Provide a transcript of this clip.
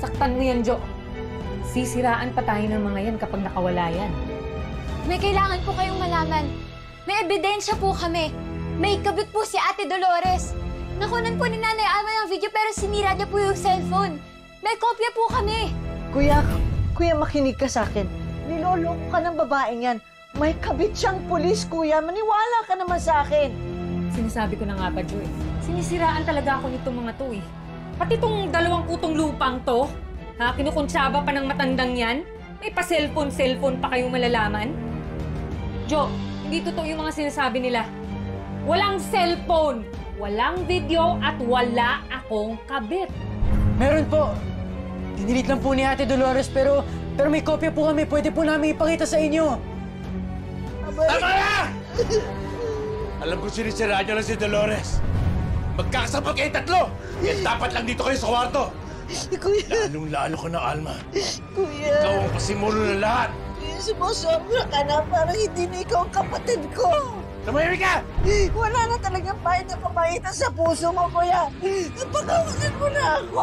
Saktan mo yan, Jo. Sisiraan pa tayo ng mga yan kapag nakawala yan. May kailangan po kayong malaman. May ebidensya po kami. May kabit po si Ate Dolores. Nakunan po ni Nanay Alma ng video pero sinira niya po yung cellphone. May kopya po kami. Kuya, kuya makinig ka sa akin. Niloloko ka ng babaeng yan. May kabit siyang pulis, kuya. Maniwala ka naman sa akin. Sinasabi ko na nga ba, Jo, eh. Sinisiraan talaga ako nitong mga to, eh. Pati tong dalawang kutong lupang to, ha, kinukuntsaba pa ng matandang yan, may pa-cellphone-cellphone pa kayong malalaman. Jo, hindi totoo yung mga sinasabi nila. Walang cellphone, walang video, at wala akong kabit. Meron po. Dinilit lang po ni Ate Dolores pero pero may kopya po kami. Pwede po namin ipakita sa inyo. Tama na! Alam ko sinisiraan niyo lang si Dolores. Magkakasabot kayo tatlo! Kaya dapat lang dito kayo sa kwarto. Kuya, Lalong-lalo ka na, Alma. kuya. Ikaw ang pasimulo ng lahat. Kuya, sumusobra ka na. Parang hindi na ikaw ang kapatid ko. Tumahimik ka! Wala na talagang pahit na pamaitan sa puso mo, kuya. Pagawalan mo na ako.